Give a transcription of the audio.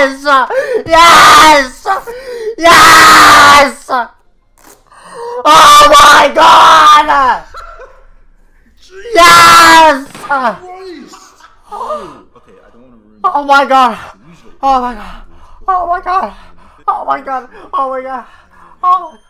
Yes! Yes! Yes! Oh my god! Yes! Oh, okay, I don't want to ruin oh, oh my god! Oh my god! Oh my god! Oh my god! Oh my god! Oh my god!